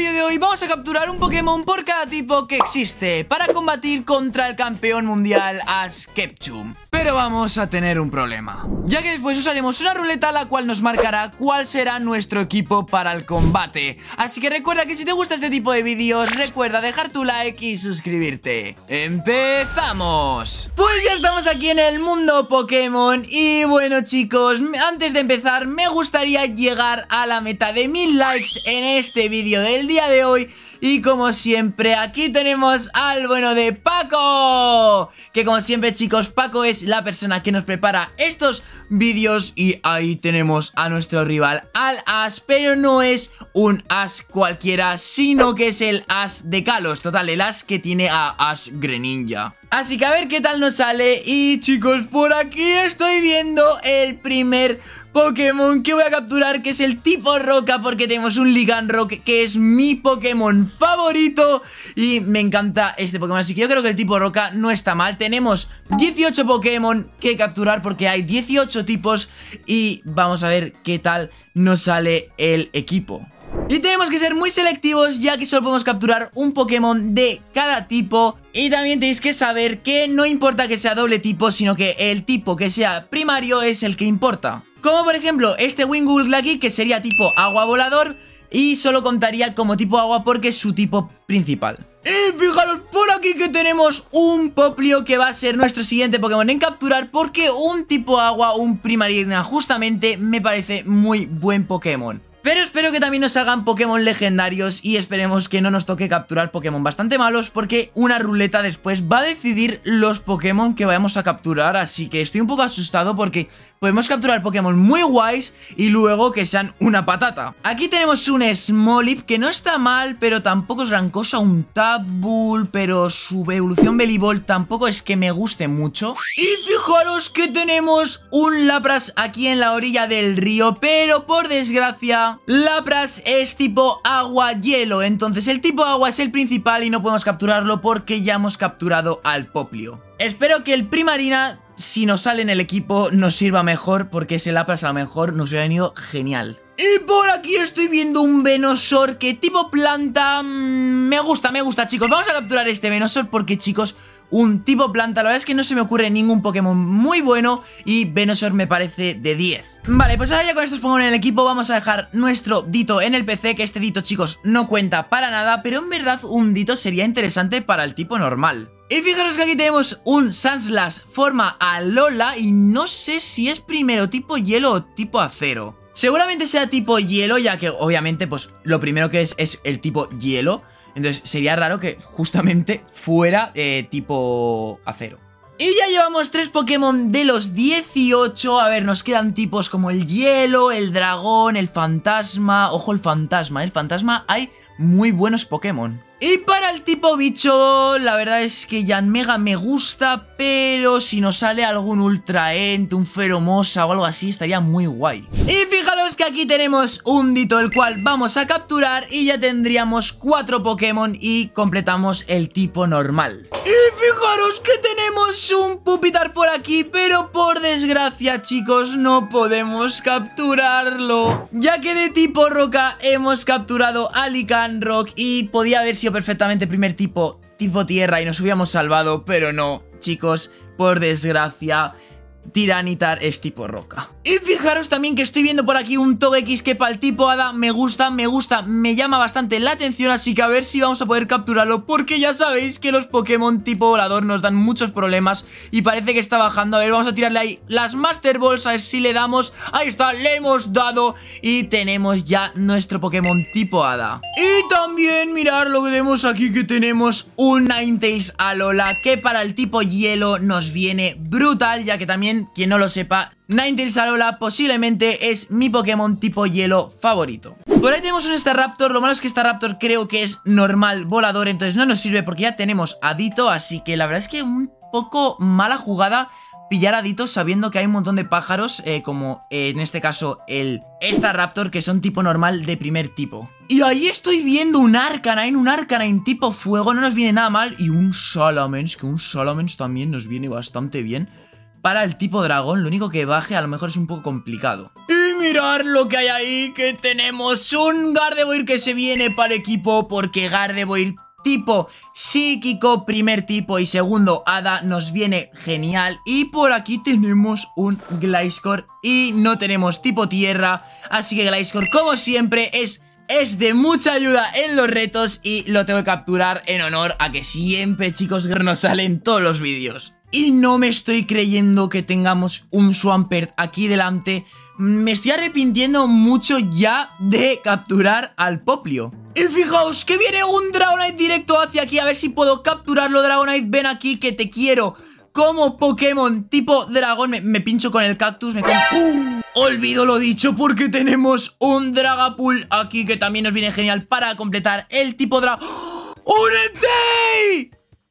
vídeo de hoy vamos a capturar un Pokémon por cada tipo que existe para combatir contra el campeón mundial Ash Ketchum. Pero vamos a tener un problema, ya que después usaremos una ruleta la cual nos marcará cuál será nuestro equipo para el combate. Así que recuerda que si te gusta este tipo de vídeos, recuerda dejar tu like y suscribirte. ¡Empezamos! Pues ya estamos aquí en el mundo Pokémon y bueno chicos, antes de empezar me gustaría llegar a la meta de mil likes en este vídeo del día de hoy y como siempre, aquí tenemos al bueno de Paco. Que como siempre chicos, Paco es la persona que nos prepara estos vídeos Y ahí tenemos a nuestro rival, al As Pero no es un As cualquiera, sino que es el As de Kalos. Total, el As que tiene a As Greninja Así que a ver qué tal nos sale. Y chicos, por aquí estoy viendo el primer Pokémon que voy a capturar que es el tipo roca porque tenemos un Rock que es mi Pokémon favorito. Y me encanta este Pokémon así que yo creo que el tipo roca no está mal. Tenemos 18 Pokémon que capturar porque hay 18 tipos. Y vamos a ver qué tal nos sale el equipo y tenemos que ser muy selectivos ya que solo podemos capturar un Pokémon de cada tipo Y también tenéis que saber que no importa que sea doble tipo Sino que el tipo que sea primario es el que importa como por ejemplo este Lucky que sería tipo agua volador y solo contaría como tipo agua porque es su tipo principal. Y fijaros por aquí que tenemos un Poplio que va a ser nuestro siguiente Pokémon en capturar porque un tipo agua, un Primarina justamente me parece muy buen Pokémon. Pero espero que también nos hagan Pokémon legendarios y esperemos que no nos toque capturar Pokémon bastante malos porque una ruleta después va a decidir los Pokémon que vayamos a capturar, así que estoy un poco asustado porque podemos capturar Pokémon muy guays y luego que sean una patata. Aquí tenemos un Smolip que no está mal, pero tampoco es gran cosa, un Tabul, pero su evolución Belibol tampoco es que me guste mucho. Y fijaros que tenemos un Lapras aquí en la orilla del río, pero por desgracia Lapras es tipo agua-hielo, entonces el tipo agua es el principal y no podemos capturarlo porque ya hemos capturado al Poplio. Espero que el Primarina, si nos sale en el equipo, nos sirva mejor porque ese Lapras a lo mejor nos hubiera venido genial. Y por aquí estoy viendo un Venosor que tipo planta... Mm, me gusta, me gusta, chicos. Vamos a capturar este Venosor porque, chicos, un tipo planta. La verdad es que no se me ocurre ningún Pokémon muy bueno y Venosor me parece de 10. Vale, pues ahora ya con estos Pokémon en el equipo vamos a dejar nuestro Dito en el PC, que este Dito, chicos, no cuenta para nada, pero en verdad un Dito sería interesante para el tipo normal. Y fijaros que aquí tenemos un Sandslash forma Alola y no sé si es primero tipo hielo o tipo acero. Seguramente sea tipo hielo, ya que obviamente, pues, lo primero que es es el tipo hielo. Entonces sería raro que justamente fuera eh, tipo acero. Y ya llevamos tres Pokémon de los 18 A ver, nos quedan tipos como el hielo, el dragón, el fantasma Ojo el fantasma, el fantasma hay muy buenos Pokémon y para el tipo bicho, la verdad es que Yanmega me gusta, pero si nos sale algún Ultra Ent, un Feromosa o algo así, estaría muy guay. Y fijaros que aquí tenemos un Dito, el cual vamos a capturar y ya tendríamos cuatro Pokémon y completamos el tipo normal. Y que tenemos un Pupitar por aquí, pero por desgracia, chicos, no podemos capturarlo. Ya que de tipo roca hemos capturado a Rock y podía haber sido perfectamente primer tipo, tipo tierra y nos hubiéramos salvado, pero no, chicos, por desgracia Tiranitar es tipo roca Y fijaros también que estoy viendo por aquí un Togekiss que para el tipo Hada me gusta, me gusta, me llama bastante la atención Así que a ver si vamos a poder capturarlo Porque ya sabéis que los Pokémon tipo volador nos dan muchos problemas Y parece que está bajando, a ver, vamos a tirarle ahí las Master Balls A ver si le damos, ahí está, le hemos dado Y tenemos ya nuestro Pokémon tipo Hada. Y también mirar lo que vemos aquí que tenemos un Ninetales Alola Que para el tipo hielo nos viene brutal Ya que también quien no lo sepa, Ninetales Alola posiblemente es mi Pokémon tipo hielo favorito. Por ahí tenemos un Staraptor, lo malo es que Staraptor creo que es normal volador, entonces no nos sirve porque ya tenemos a Dito, así que la verdad es que un poco mala jugada pillar a Dito sabiendo que hay un montón de pájaros, eh, como eh, en este caso el Staraptor, que son tipo normal de primer tipo. Y ahí estoy viendo un Arcanine, un Arcanine tipo fuego, no nos viene nada mal, y un Salamence, que un Salamence también nos viene bastante bien para el tipo dragón, lo único que baje a lo mejor es un poco complicado. Y mirar lo que hay ahí, que tenemos un Gardevoir que se viene para el equipo porque Gardevoir tipo psíquico, primer tipo y segundo hada nos viene genial. Y por aquí tenemos un Gliscor y no tenemos tipo tierra, así que Gliscor como siempre es es de mucha ayuda en los retos y lo tengo que capturar en honor a que siempre, chicos, nos salen todos los vídeos. Y no me estoy creyendo que tengamos un Swampert aquí delante. Me estoy arrepintiendo mucho ya de capturar al Poplio. Y fijaos que viene un Dragonite directo hacia aquí. A ver si puedo capturarlo, Dragonite. Ven aquí que te quiero como Pokémon tipo dragón. Me, pincho con el cactus, me ¡Uh! Olvido lo dicho porque tenemos un Dragapult aquí que también nos viene genial para completar el tipo dragón. ¡Oh! ¡Un Entei!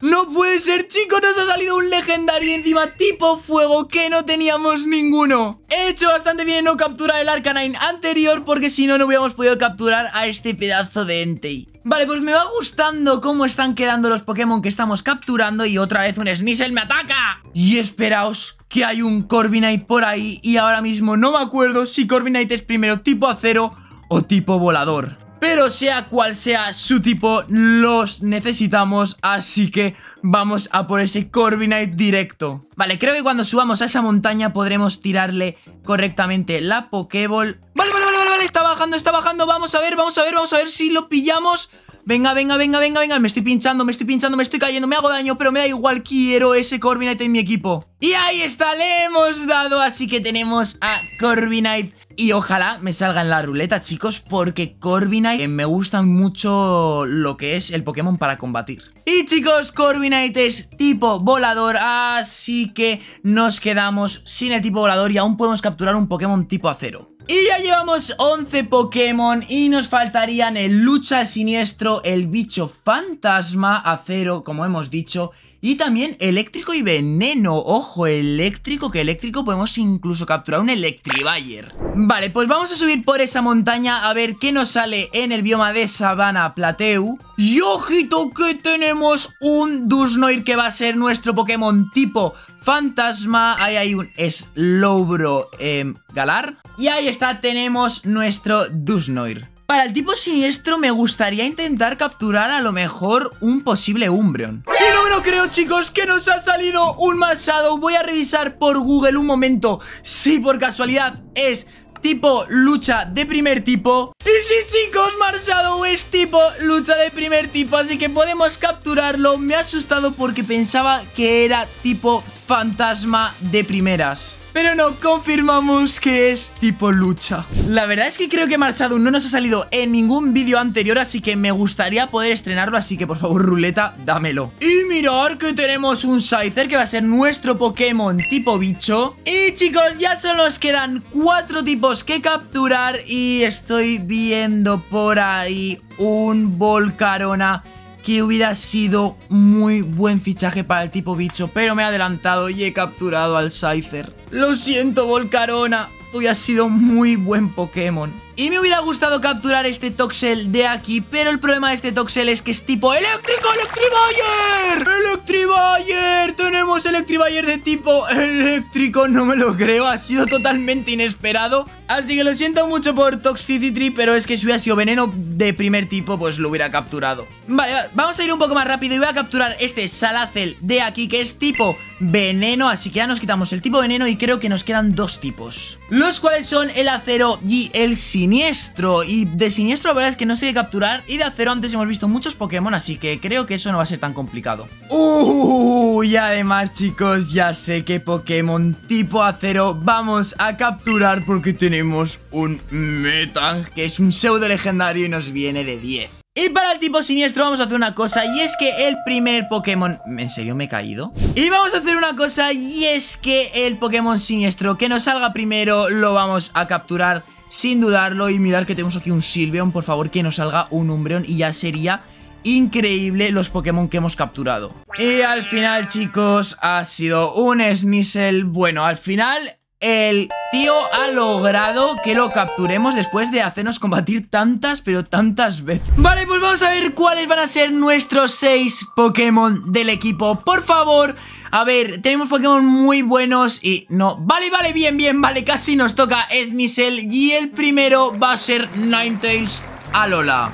No puede ser, chicos, nos ha salido un legendario encima tipo fuego que no teníamos ninguno. He hecho bastante bien en no capturar el Arcanine anterior porque si no, no hubiéramos podido capturar a este pedazo de Entei. Vale, pues me va gustando cómo están quedando los Pokémon que estamos capturando y otra vez un Sneasel me ataca. Y esperaos que hay un Corviknight por ahí y ahora mismo no me acuerdo si Corviknight es primero tipo acero o tipo volador. Pero sea cual sea su tipo, los necesitamos, así que vamos a por ese Corviknight directo. Vale, creo que cuando subamos a esa montaña podremos tirarle correctamente la Pokéball. Vale, vale, vale, vale, está bajando, está bajando, vamos a ver, vamos a ver, vamos a ver si lo pillamos. Venga, venga, venga, venga, venga, me estoy pinchando, me estoy pinchando, me estoy cayendo, me hago daño, pero me da igual, quiero ese Corviknight en mi equipo. Y ahí está, le hemos dado, así que tenemos a Corviknight y ojalá me salga en la ruleta, chicos, porque Corviknight me gusta mucho lo que es el Pokémon para combatir. Y chicos, Corviknight es tipo volador, así que nos quedamos sin el tipo volador y aún podemos capturar un Pokémon tipo acero. Y ya llevamos 11 Pokémon y nos faltarían el Lucha Siniestro, el Bicho Fantasma, Acero, como hemos dicho, y también Eléctrico y Veneno. Ojo, Eléctrico, que Eléctrico podemos incluso capturar un Electrivayer. Vale, pues vamos a subir por esa montaña a ver qué nos sale en el bioma de Sabana Plateu. Y ojito que tenemos un Dusnoir que va a ser nuestro Pokémon tipo fantasma. Ahí hay un Slowbro eh, Galar. Y ahí está, tenemos nuestro Dusnoir. Para el tipo siniestro me gustaría intentar capturar a lo mejor un posible Umbreon. Y no me lo creo chicos, que nos ha salido un Shadow. Voy a revisar por Google un momento si por casualidad es tipo lucha de primer tipo Y sí chicos, Marshadow es tipo lucha de primer tipo Así que podemos capturarlo Me ha asustado porque pensaba que era tipo fantasma de primeras pero no, confirmamos que es tipo lucha. La verdad es que creo que Marshadow no nos ha salido en ningún vídeo anterior Así que me gustaría poder estrenarlo Así que por favor, ruleta, dámelo. Y mirar que tenemos un Scyther Que va a ser nuestro Pokémon tipo bicho. Y chicos, ya solo nos quedan cuatro tipos que capturar Y estoy viendo por ahí un Volcarona que hubiera sido muy buen fichaje para el tipo bicho, pero me he adelantado y he capturado al Scyther. Lo siento, Volcarona, tú has sido muy buen Pokémon. Y me hubiera gustado capturar este Toxel de aquí, pero el problema de este Toxel es que es tipo eléctrico, Electrivayer. Electrivayer, tenemos Electrivayer de tipo eléctrico, no me lo creo, ha sido totalmente inesperado. Así que lo siento mucho por Toxicity, pero es que si hubiera sido veneno de primer tipo, pues lo hubiera capturado. Vale, vamos a ir un poco más rápido y voy a capturar este Salacel de aquí, que es tipo veneno, así que ya nos quitamos el tipo veneno y creo que nos quedan dos tipos. Los cuales son el acero y el sin siniestro Y de siniestro la verdad es que no sé qué capturar Y de acero antes hemos visto muchos Pokémon Así que creo que eso no va a ser tan complicado Uh, y además chicos Ya sé qué Pokémon tipo acero Vamos a capturar porque tenemos un Metang Que es un pseudo legendario y nos viene de 10 y para el tipo siniestro vamos a hacer una cosa y es que el primer Pokémon... ¿En serio me he caído? Y vamos a hacer una cosa y es que el Pokémon siniestro que nos salga primero lo vamos a capturar sin dudarlo y mirar que tenemos aquí un Silveon, por favor que nos salga un Umbreon y ya sería increíble los Pokémon que hemos capturado. Y al final chicos ha sido un Sneasel, bueno al final el tío ha logrado que lo capturemos después de hacernos combatir tantas, pero tantas veces. Vale, pues vamos a ver cuáles van a ser nuestros seis Pokémon del equipo. Por favor, a ver, tenemos Pokémon muy buenos y no... Vale, vale, bien, bien, vale, casi nos toca Snisel y el primero va a ser Ninetales Alola.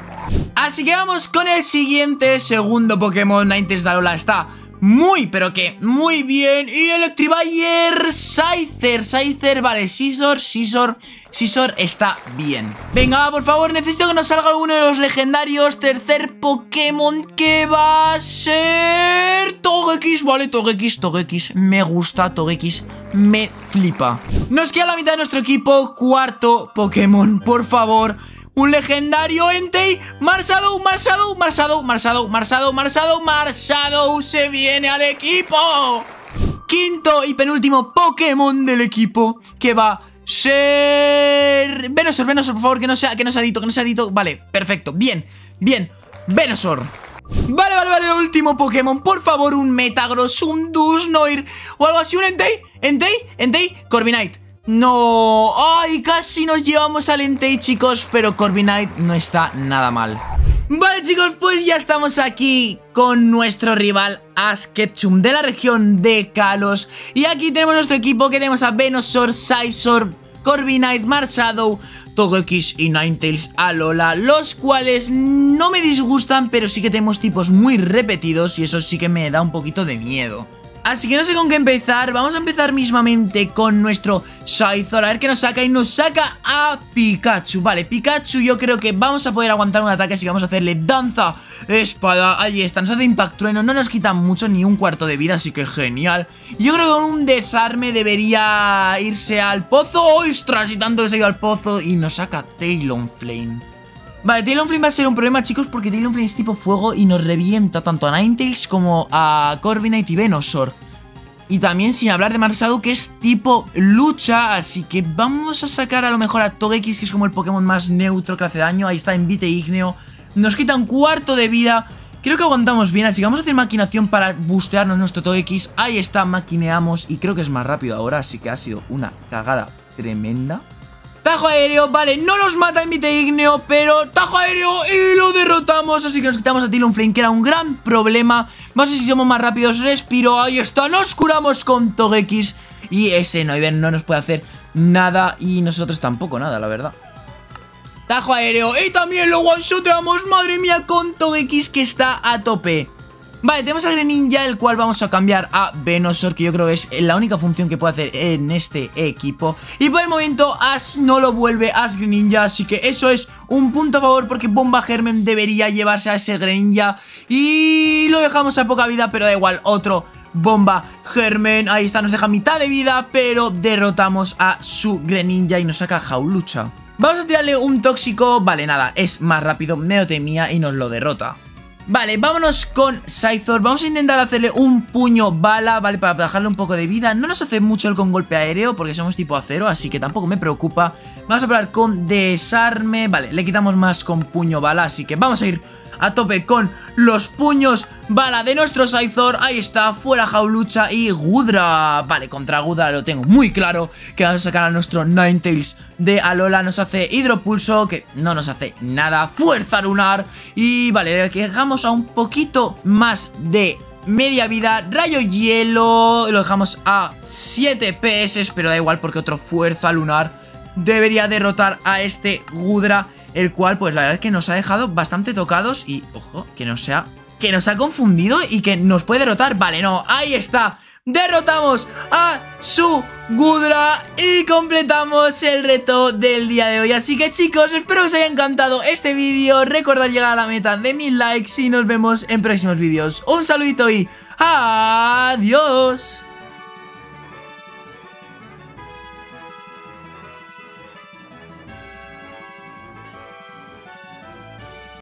Así que vamos con el siguiente segundo Pokémon Ninetales Alola. Está muy, pero que muy bien. Y Electribuyer, Scyther, Scyther, vale, Scizor, Scizor, Scizor está bien. Venga, por favor, necesito que nos salga alguno de los legendarios. Tercer Pokémon que va a ser... Togekiss, vale, Togekiss, Togekiss, me gusta, Togekiss, me flipa. Nos queda la mitad de nuestro equipo, cuarto Pokémon, por favor un legendario Entei, Marshadow, Marshadow, Marshadow, Marshadow, Marshadow, Marshadow, Marshadow se viene al equipo. Quinto y penúltimo Pokémon del equipo que va a ser... Venusaur, Venusaur, por favor, que no sea, que no sea Dito, que no sea Dito. Vale, perfecto, bien, bien, Venusaur. Vale, vale, vale, último Pokémon, por favor, un Metagross, un Dusnoir o algo así, un Entei, Entei, Entei, Corviknight. No, ay, casi nos llevamos al Entei, chicos Pero Corviknight no está nada mal. Vale, chicos, pues ya estamos aquí con nuestro rival Asketchum de la región de Kalos. Y aquí tenemos nuestro equipo que tenemos a Venusaur, Scizor, Corviknight, Marshadow, Togekiss y Ninetales Alola Los cuales no me disgustan, pero sí que tenemos tipos muy repetidos y eso sí que me da un poquito de miedo Así que no sé con qué empezar. Vamos a empezar mismamente con nuestro Scyther A ver qué nos saca. Y nos saca a Pikachu. Vale, Pikachu yo creo que vamos a poder aguantar un ataque Así que vamos a hacerle danza, espada. Ahí está, nos hace impact trueno. No nos quita mucho, ni un cuarto de vida Así que genial. Yo creo que con un desarme debería irse al pozo. ¡Ostras! Y tanto que se ha ido al pozo. Y nos saca Talonflame Vale, Talonflame va a ser un problema, chicos, porque Talonflame es tipo fuego y nos revienta tanto a Ninetales como a Corviknight y Venusaur. Y también sin hablar de Marsado, que es tipo lucha, así que vamos a sacar a lo mejor a Togekiss, que es como el Pokémon más neutro que hace daño. Ahí está, Envite Igneo. Nos quita un cuarto de vida. Creo que aguantamos bien, así que vamos a hacer maquinación para bustearnos nuestro Togekiss. Ahí está, maquineamos y creo que es más rápido ahora, así que ha sido una cagada tremenda. Tajo aéreo, vale, no nos mata en Igneo, pero tajo aéreo y lo derrotamos Así que nos quitamos a Talonflame, que era un gran problema. A ver si somos más rápidos, respiro, ahí está Nos curamos con Togekiss Y ese Noivern no nos puede hacer nada Y nosotros tampoco nada, la verdad. Tajo aéreo y también lo one-shoteamos, madre mía, con Togekiss que está a tope Vale, tenemos a Greninja, el cual vamos a cambiar a Venusaur, que yo creo que es la única función que puede hacer en este equipo. Y por el momento Ash no lo vuelve Ash Greninja, así que eso es un punto a favor porque Bomba Germen debería llevarse a ese Greninja. Y lo dejamos a poca vida, pero da igual, otro Bomba Germen. Ahí está, nos deja mitad de vida, pero derrotamos a su Greninja y nos saca Jaulucha. Vamos a tirarle un tóxico, vale, nada, es más rápido, Neotemia y nos lo derrota. Vale, vámonos con Scythor. Vamos a intentar hacerle un puño bala Vale, para bajarle un poco de vida. No nos hace mucho el con golpe aéreo Porque somos tipo acero, así que tampoco me preocupa. Vamos a probar con desarme. Vale, le quitamos más con puño bala Así que vamos a ir a tope con los puños bala de nuestro Scythor. Ahí está, fuera Jaulucha y Gudra. Vale, contra Gudra lo tengo muy claro que vamos a sacar a nuestro Ninetales de Alola. Nos hace Hidropulso, que no nos hace nada. Fuerza Lunar. Y vale, le dejamos a un poquito más de media vida, rayo hielo, lo dejamos a 7 PS, pero da igual porque otro fuerza lunar debería derrotar a este Gudra el cual pues la verdad es que nos ha dejado bastante tocados y, ojo, que no sea... Que nos ha confundido y que nos puede derrotar. Vale, no, ahí está. Derrotamos a su Gudra y completamos el reto del día de hoy. Así que chicos, espero que os haya encantado este vídeo. Recordad llegar a la meta de mil likes y nos vemos en próximos vídeos. Un saludito y adiós.